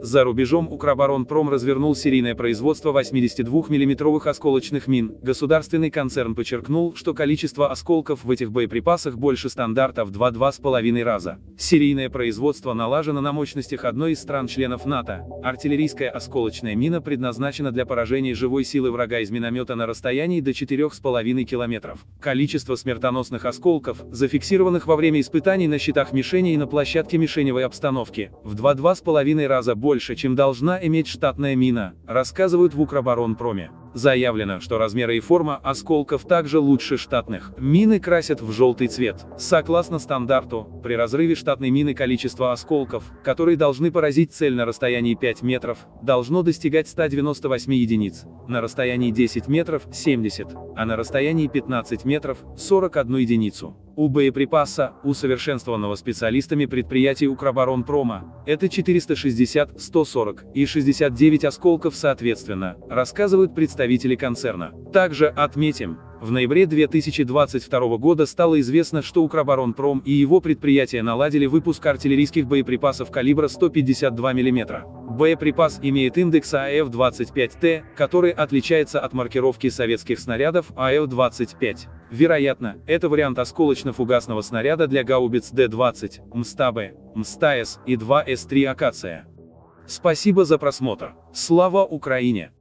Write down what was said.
За рубежом Укроборонпром развернул серийное производство 82 миллиметровых осколочных мин. Государственный концерн подчеркнул, что количество осколков в этих боеприпасах больше стандарта в 2-2,5 раза. Серийное производство налажено на мощностях одной из стран-членов НАТО. Артиллерийская осколочная мина предназначена для поражения живой силы врага из миномета на расстоянии до 4,5 километров. Количество смертоносных осколков, зафиксированных во время испытаний на щитах мишени и на площадке мишеневой обстановки, в 2-2,5 раза больше чем должна иметь штатная мина, рассказывают в Укроборонпроме. Заявлено, что размеры и форма осколков также лучше штатных. Мины красят в желтый цвет. Согласно стандарту, при разрыве штатной мины количество осколков, которые должны поразить цель на расстоянии 5 метров, должно достигать 198 единиц, на расстоянии 10 метров – 70, а на расстоянии 15 метров – 41 единицу. У боеприпаса, усовершенствованного специалистами предприятий Укроборонпрома, это 460, 140 и 69 осколков соответственно, рассказывают представители концерна. Также отметим, в ноябре 2022 года стало известно, что Укроборонпром и его предприятия наладили выпуск артиллерийских боеприпасов калибра 152 мм. Боеприпас имеет индекс АФ-25Т, который отличается от маркировки советских снарядов АФ-25. Вероятно, это вариант осколочно-фугасного снаряда для гаубиц Д-20, МСТАБ, МСТАЭС и 2С3 Акация. Спасибо за просмотр. Слава Украине!